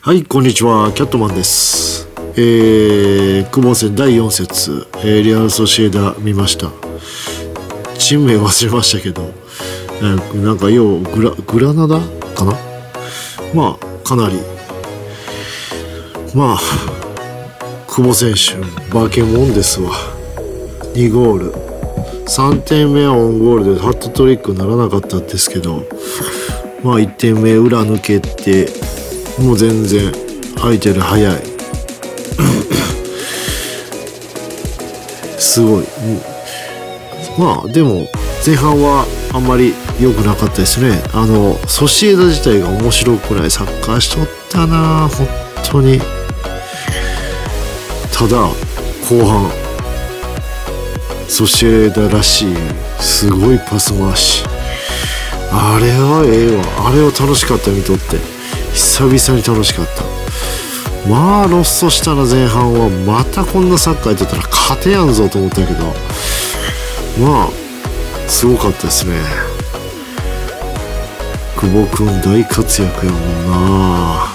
はい、こんにちは、キャットマンです。えー、久保戦第4節、えーリアルソシエダ見ました。チーム名忘れましたけど、えーなんかようグラ、グラナダかな？まあ、かなり、まあ、久保選手、化け物ですわ。2ゴール。3点目はオンゴールでハットトリックならなかったんですけど、まあ1点目裏抜けて、もう全然空いてる早い。すごい。うんまあでも前半はあんまり良くなかったですね。あの、ソシエダ自体が面白くないサッカーしとったな本当に。ただ、後半、ソシエダらしい、すごいパス回し。あれはええわ。あれは楽しかった、見とって。久々に楽しかった。まあ、ロストしたら前半は、またこんなサッカーやってたら勝てやんぞと思ったけど、まあ、すごかったですね。久保くん大活躍やもんな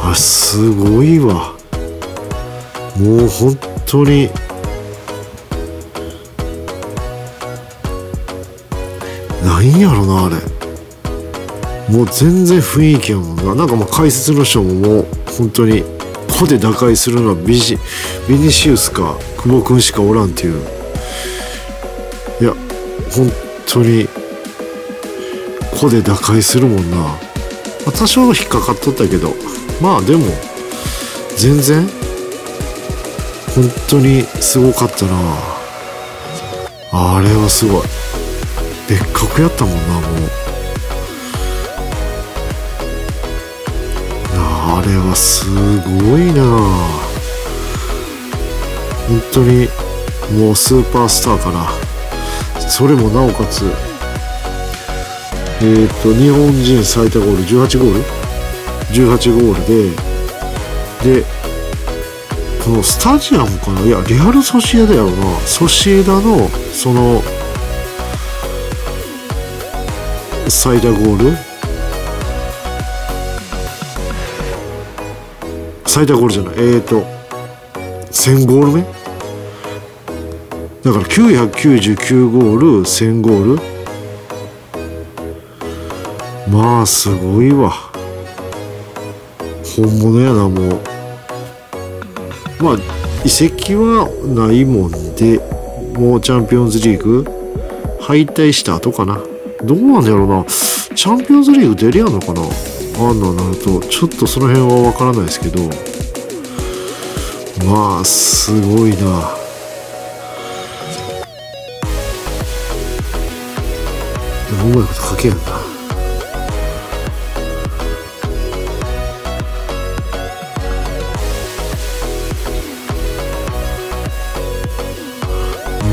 あ、すごいわ。もう本当に、なんやろなあれもう全然雰囲気やもんな。なんかまあ解説の人ももう本当に個で打開するのはビジビニシウスか久保君しかおらんっていう。いや本当に個で打開するもんな、多少引っかかっとったけど。まあでも全然本当にすごかったな。あれはすごい。別格やったもんなもう。れはすごいな。本当にもうスーパースターから。それもなおかつえっ、と日本人最多ゴール18ゴール？18ゴールででこのスタジアムかな？いやレアル・ソシエダやろな。ソシエダのその最多ゴール？最多ゴールじゃない。えーと1000ゴール目？だから999ゴール1000ゴール。まあすごいわ。本物やなもう。まあ移籍はないもんでもうチャンピオンズリーグ敗退した後かな。どうなんだろうな。チャンピオンズリーグ出れやんのかな。あんななるとちょっとその辺は分からないですけどまあすごいな。うまいこと書けやんな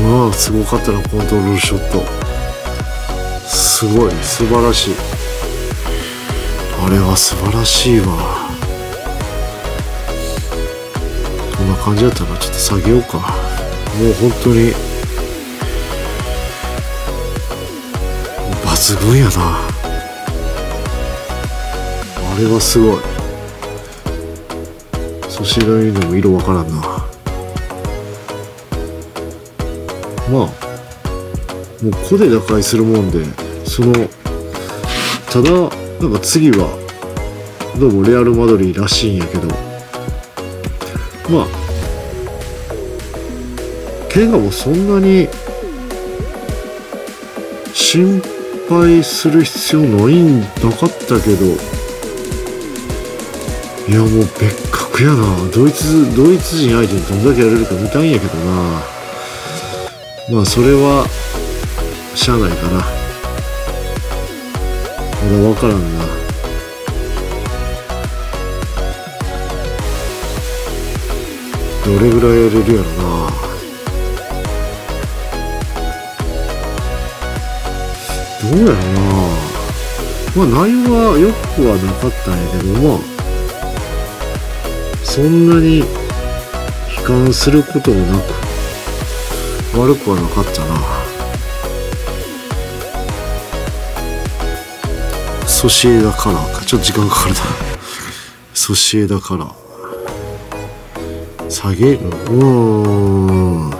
まあすごかったなコントロールショット。すごい素晴らしい。あれは素晴らしいわ。こんな感じだったらちょっと下げようか。もう本当に。抜群やな。あれはすごい。そしらにでも色わからんな。まあもう個で打開するもんでそのただなんか次はどうもレアル・マドリーらしいんやけど。まあ怪我もそんなに心配する必要ないんなかったけど。いやもう別格やな。ドイツドイツ人相手にどんだけやれるか見たいんやけどな。まあそれはしゃあないかな。まだ分からんな。どれぐらいやれるやろな。どうやろな。まあ内容は良くはなかったんやけどまあそんなに悲観することもなく悪くはなかったな。ソシエダカラーか。ちょっと時間かかるな。ソシエダから下げる。うん。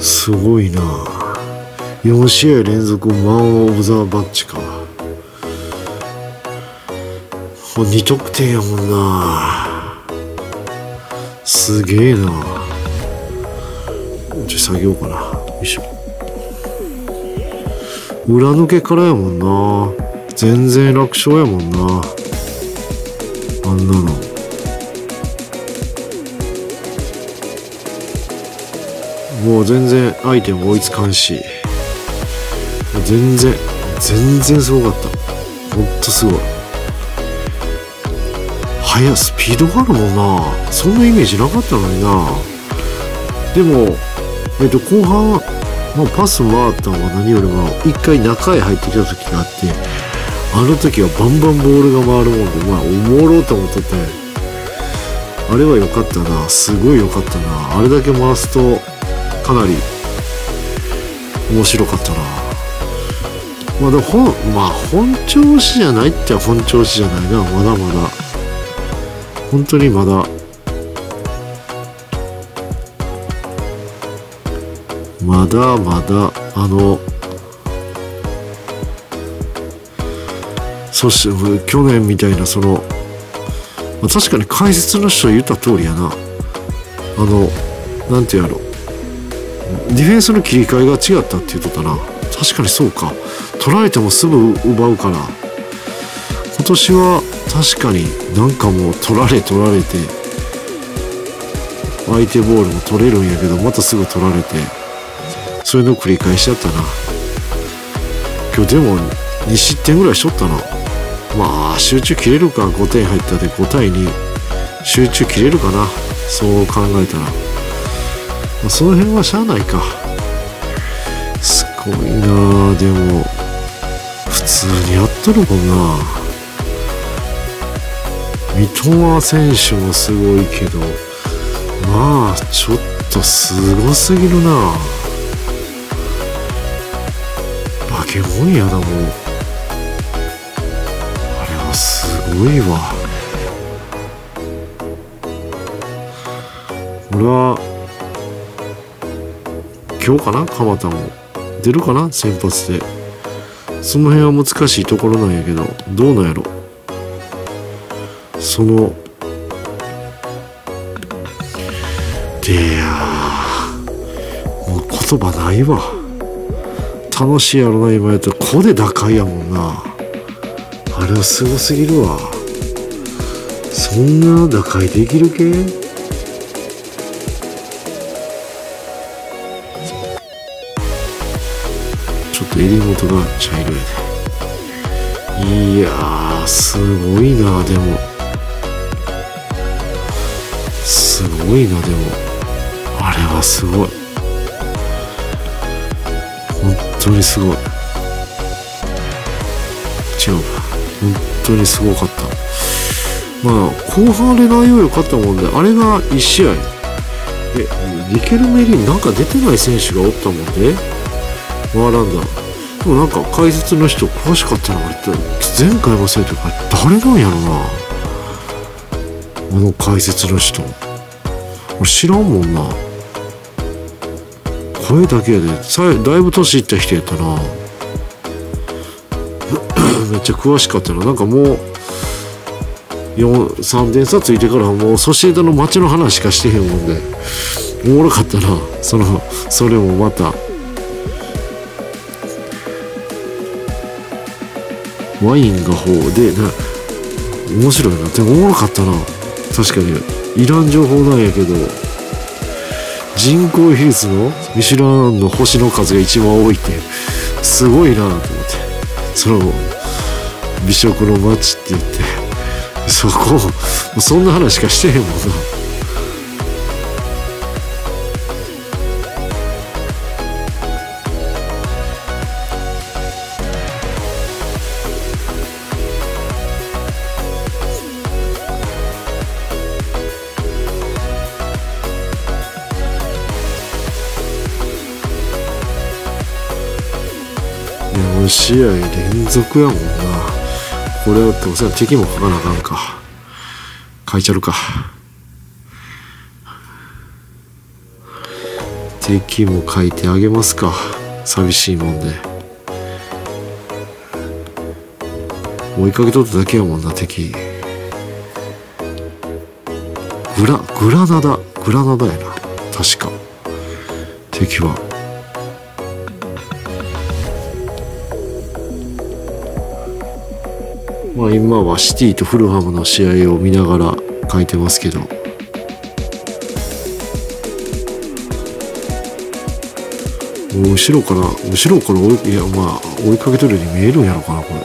すごいな。4試合連続マン・オブ・ザ・バッチか。2得点やもんな。すげえな。じゃ下げようかな。よいしょ。裏抜けからやもんな。全然楽勝やもんな。あんなの。もう全然相手も追いつかんし。全然全然すごかった。ほんとすごい。速スピードがあるもんな。そんなイメージなかったのにな。でもえっと後半は、まあ、パス回ったのは何よりも一回中へ入ってきた時があってあの時はバンバンボールが回るもんでまあおもろうと思っててあれは良かったなすごい良かったなあれだけ回すとかなり面白かったな。まあでも本まあ本調子じゃないって本調子じゃないなまだまだ。本当にまだまだまだあのそして去年みたいなその、まあ、確かに解説の人言った通りやな。あのなんていうやろ。ディフェンスの切り替えが違ったって言うとったな。確かにそうか。取られてもすぐ奪うから。今年は確かになんかもう取られ取られて相手ボールも取れるんやけどまたすぐ取られて。そういうのを繰り返しちゃったな。今日でも2失点ぐらいしとったな。まあ集中切れるか5点入ったで5対2集中切れるかな。そう考えたら。まあ、その辺はしゃあないか。すごいな。でも普通にやっとるもんな。三笘選手もすごいけど。まあちょっとすごすぎるな。化け物やなもう。あれはすごいわ。俺は今日かな？鎌田も。出るかな？先発で。その辺は難しいところなんやけどどうなんやろ？そのでやもう言葉ないわ。楽しいやろな今やったら子で打開やもんな。あれはすごすぎるわ。そんな打開できる系襟元が茶色やで。いやーすごいなでも。すごいなでも。あれはすごい。当にすごい。違う本当にすごかった。まあ後半で内容良かったもんであれが1試合。えリケルメリンなんか出てない選手がおったもんで。回らんだでもなんか解説の人詳しかったなって前回もそういうか誰なんやろな。あの解説の人。俺知らんもんな。声だけやで。だいぶ年いった人やったな。めっちゃ詳しかったな。なんかもう3点差ついてからもうソシエダの街の話しかしてへんもんで。おもろかったな。そのそれもまた。ワインが方でな面白いな。でもおもろかったな。確かに。いらん情報なんやけど。人口比率のミシュランの星の数が一番多いってすごいなと思って。その美食の街って言ってそこそんな話しかしてへんもんな。試合連続やもんな。ここれをどうせ敵も書かなあかんか。書いちゃるか。敵も書いてあげますか。寂しいもんで。追いかけとっただけやもんな敵。グラグラナダグラナダやな。確か。敵は。まあ今はシティとフルハムの試合を見ながら書いてますけど。後ろから後ろから追いやまあ追いかけとるように見えるんやろかなこれ。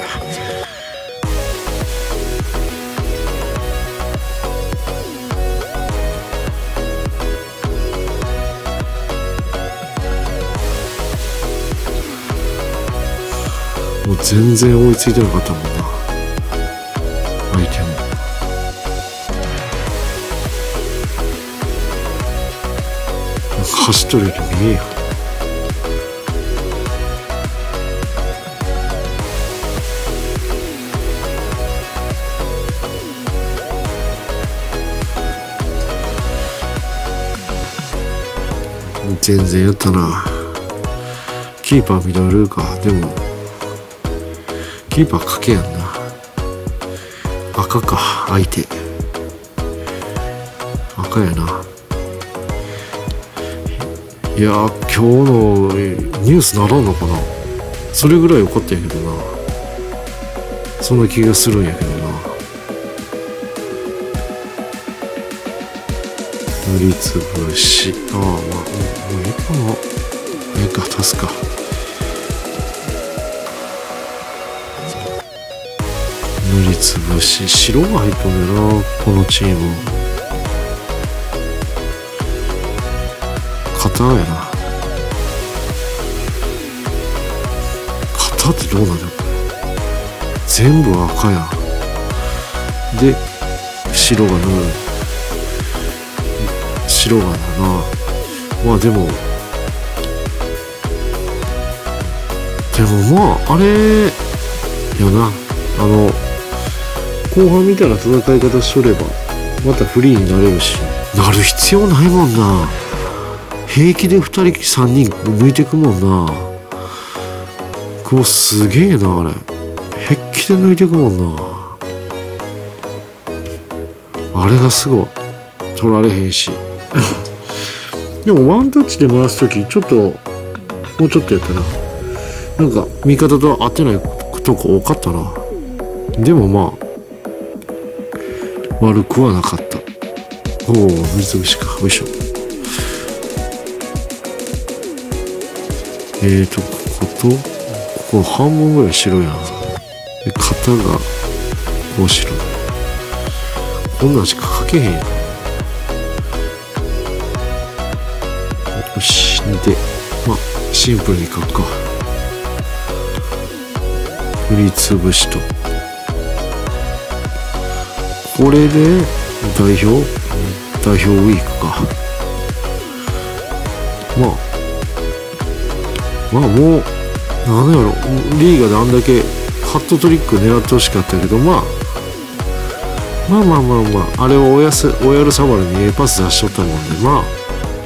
もう全然追いついてなかったもんな。なんか走っとるように見えんや全然やったな。キーパーミドルか。でもキーパー賭けやんな。赤か相手。赤やな。いや今日のニュースならんのかな。それぐらい良かったんやけどな。そんな気がするんやけどな。塗りつぶしああまあもうもうええかな。ええか足すか。塗りつぶし。白が入っとんだよなこのチーム。型やな。型ってどうなんだよこれ全部赤や。で白が塗る白がだな。まあでもでもまああれよな。あの後半みたいな戦い方しとればまたフリーになれるし。なる必要ないもんな。平気で2人3人抜いてくもんな。こうすげえなあれ。平気で抜いてくもんな。あれがすごい。取られへんし。でもワンタッチで回す時ちょっともうちょっとやったな。なんか味方と合ってないとこ多かったな。でもまあ悪くはなかった。おお塗りつぶしかよいしょえーとこことここ半分ぐらい白やんで肩がこう白こんなんしか描けへんやん。よしでまあシンプルに描くか。塗りつぶしと。これで代表代表ウィークか。まあまあもうなんやろ。リーガであんだけハットトリック狙ってほしかったけどまあまあまあまあまああれはおやすおやるサバルに A パス出しとったもんでまあ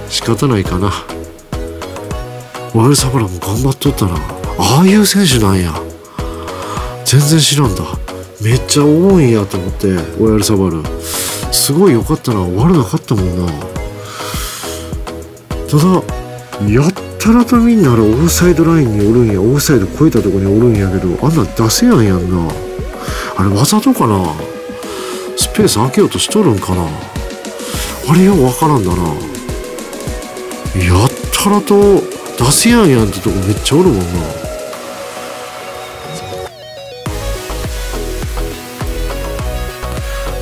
仕方ないかな。おやるサバルも頑張っとったな。ああいう選手なんや。全然知らんだ。めっちゃ多いんやと思っておやるサバルすごい良かったな。悪なかったもんな。ただやったらとみんなあれオフサイドラインにおるんやオフサイド超えたとこにおるんやけどあんな出せやんやんな。あれわざとかな？スペース空けようとしとるんかな？あれようわからんだな。やったらと出せやんやんってとこめっちゃおるもんな。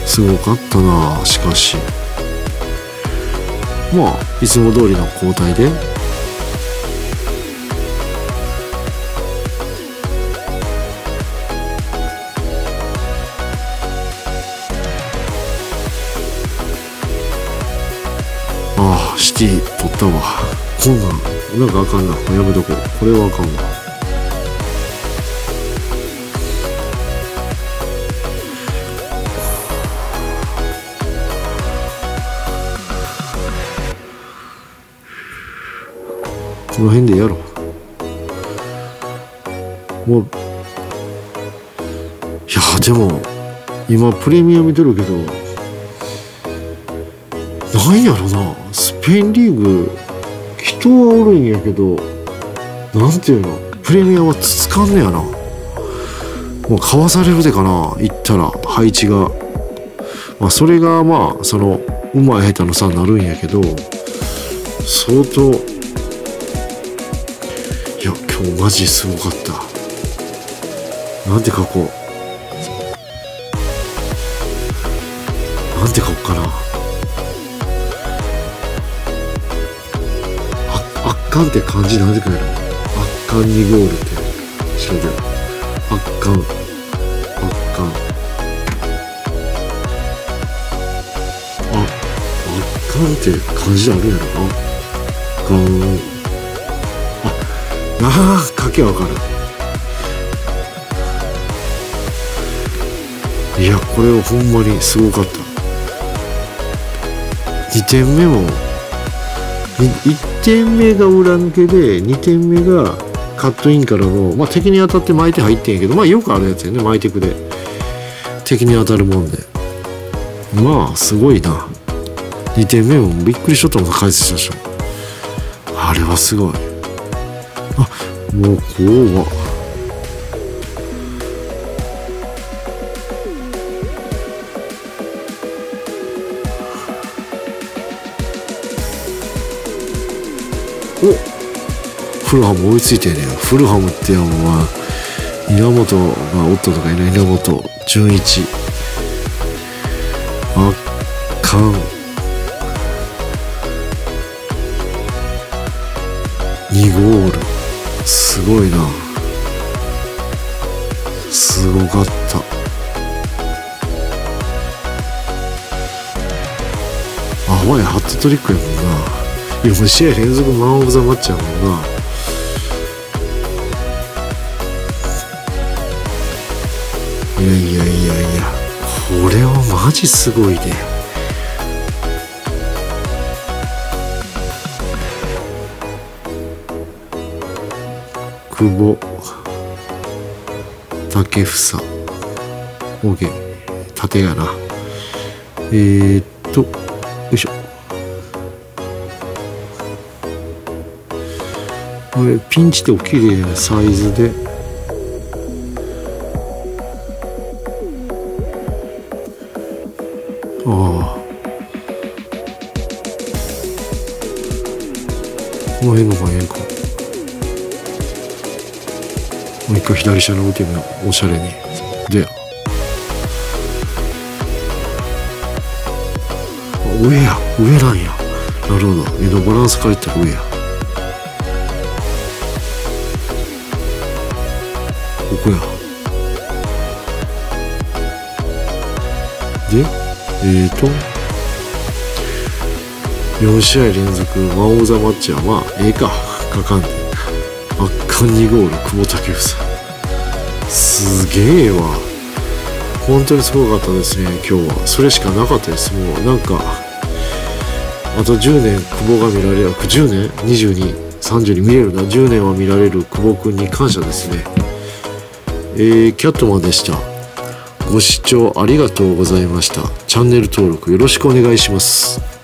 すごかったなしかし。まあいつも通りの交代で口取ったわこんなんなんかあかんなやめとこうこれはあかんわこの辺でやろうもういやでも今プレミア見てるけどないやろなペンリーグ人はおるんやけどなんていうの？プレミアはつつかんねやな。もうかわされるでかな行ったら配置が。まあそれがまあそのうまい下手の差になるんやけど相当いや今日マジすごかった。なんて書こうなんて書こうかな。巻って漢字なんて書くやろ圧巻にゴールって調べよ。う圧巻。圧巻。あ圧巻って漢字あるやろ圧巻。ああ書けわかる。いやこれはほんまにすごかった。2点目も1点目が裏抜けで2点目がカットインからの、まあ、敵に当たって巻いて入ってんやけどまあよくあるやつやね巻いてくで。敵に当たるもんで。まあすごいな。2点目もびっくりしちゃったもん解説しましょあれはすごい。あもうこうは。おフルハム追いついてんねフルハムってやんまあ稲本がおったとかいない。稲本純一。あかん。2ゴール。すごいな。すごかった。あわや。ハットトリックやもんな。4試合連続マン・オブ・ザ・マッチやもんな。いやいやいやいやこれはマジすごいね久保竹房 OK 縦やなえー、っとよいしょ。これピンチってお綺麗なサイズで。ああ。この辺のがええか。もう一回左下の置いてみようおしゃれに。で上や上なんや。なるほど。江戸バランスからいったら上や。こやでえーと4試合連続マン・オブ・ザ・マッチはまあええか。かかんで圧巻2ゴール久保建英すげえわ。本当にすごかったですね今日は。それしかなかったですもう。なんかあと10年久保が見られる10年？2230に見れるな。10年は見られる久保君に感謝ですね。えー、キャットマンでした。ご視聴ありがとうございました。チャンネル登録よろしくお願いします。